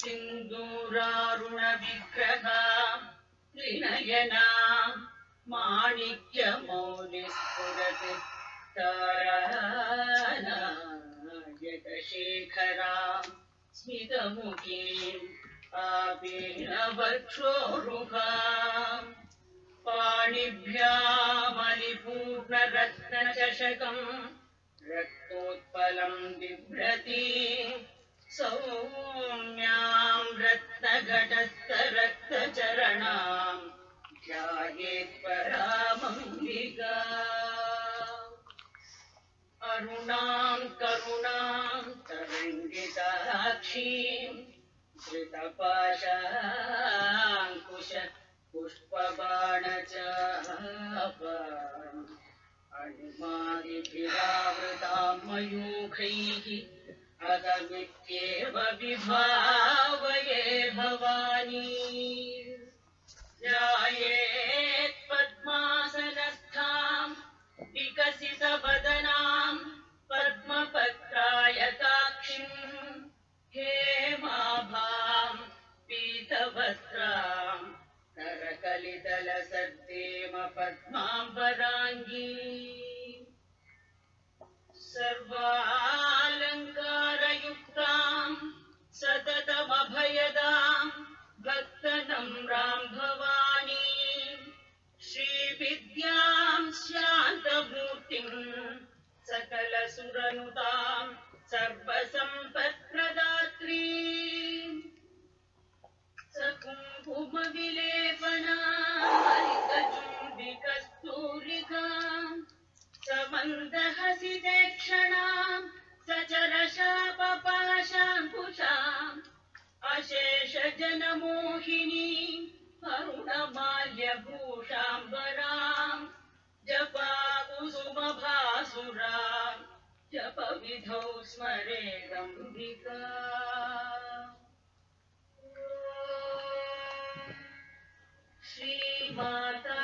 सिन्दूरारुणविग्रहा त्रिनयना माणिक्यमौलिस्फुरति तारानायकशेखरा स्मितमुखीम् आपेणवक्षोरुहा पाणिभ्यामलिपूर्णरत्नचषकम् रक्तोत्पलम् बिभ्रति सौम्याम् रत्नघटस्थरक्तचरणाम् ध्यायेत् परामम्बिका अरुणाम् करुणाम् तरङ्गिताक्षीम् धृतपाशाङ्कुश पुष्पबाण अणिमादिभिरावृताम् मयूखैः विभावये भवानी। ध्यायेत् पद्मासनस्थाम् विकसितवदनाम् पद्मपत्रायताक्षिम् हेमाभाम् पीतवस्त्राम् करकलितलसद्देम पद्माम्बराङ्गी। सर्वालङ्कारयुक्ताम् सततमभयदाम् भक्तनम्राम् भवानी श्रीविद्याम् शान्तमूर्तिम् सकलसुरनुताम् सर्वसम्पत्प्रदात्री। सकुङ्कुमविलेपनाम् समन्दहसितेक्षणाम् सचरशापपाशाङ्कुशाम् अशेषजनमोहिनी अरुणमाल्यभूषाम्बराम् जपाकुसुमभासुराम् जपविधौ स्मरेदम्बिका श्रीमाता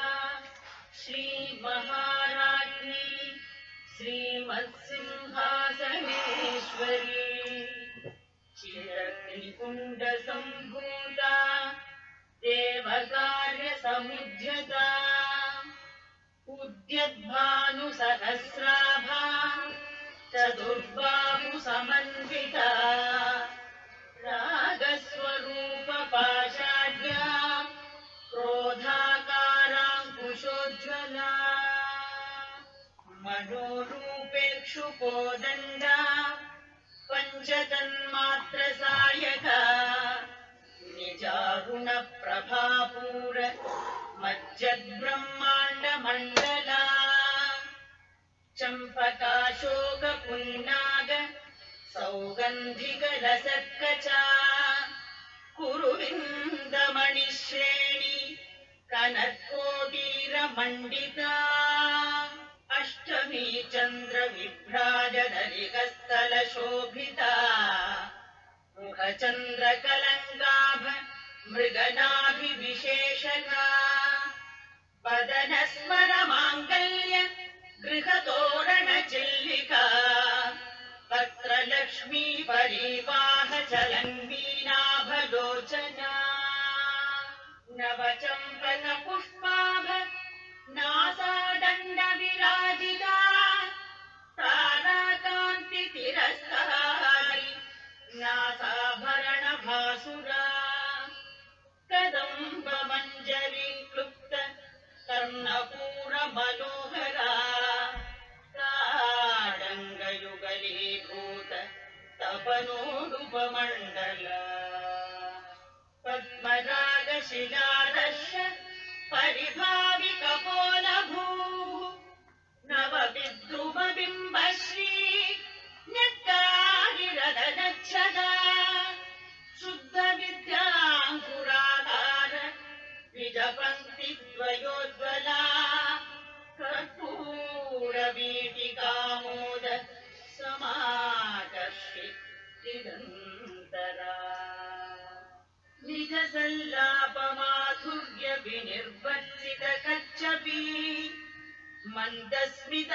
श्रीमहाराज्ञी उद्यद्भानुसहस्राभा चतुर्बाहुसमन्विता रागस्वरूपपाषाढ्या क्रोधाकाराङ्कुशोज्ज्वला। मनोरूपेक्षुपोदण्डा पञ्चतन्मात्रसायका। निजारुणप्रभापूर मज्जद्ब्रह्माण्डमण्डला चम्पकाशोकपुन्नाग सौगन्धिकरसत्कचा कुरुविन्दमणिश्रेणि चन्द्रविभ्राजदलिकस्थलशोभिता मुखचन्द्रकलङ्गाभ मृगनाभिविशेषका वदनस्मरमाङ्गल्य गृहतोरणचिल्लिका वक्त्रलक्ष्मी परिवाह चलन्वीनाभलोचना पद्मरागशिलादर्श परिभाविकपोलभूः निजसल्लापमाधुर्य विनिर्वर्जित कच्छपी मन्दस्मित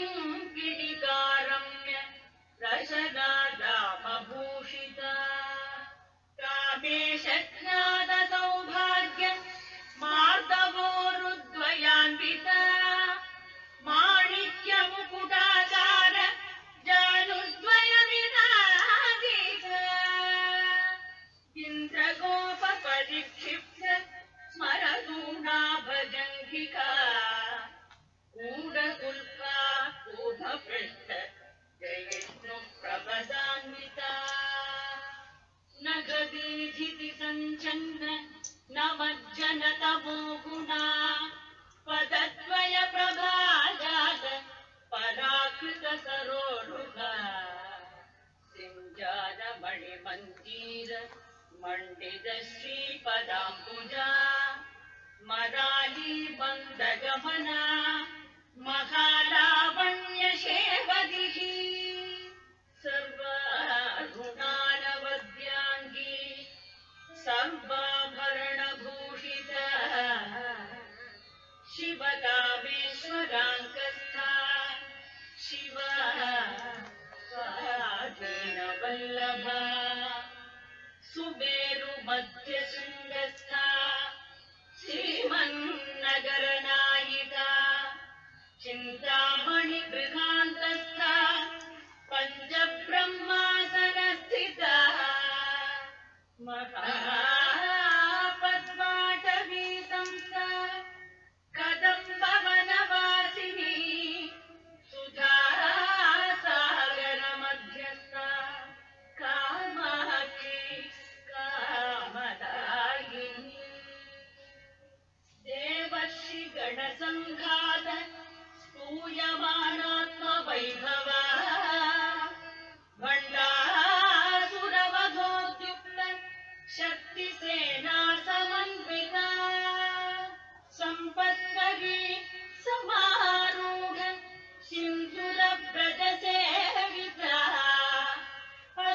ीम् किनिकारम्य प्रशदामभूषिता कामेशज्ञादसौभाग्य मार्गवोरुद्वयान्विता माणिक्यमुपुटाचारुद्वयमिदाोपरिक्षिप्त स्मरदूनाभजङ्घिका جنة ظلم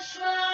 Krishna.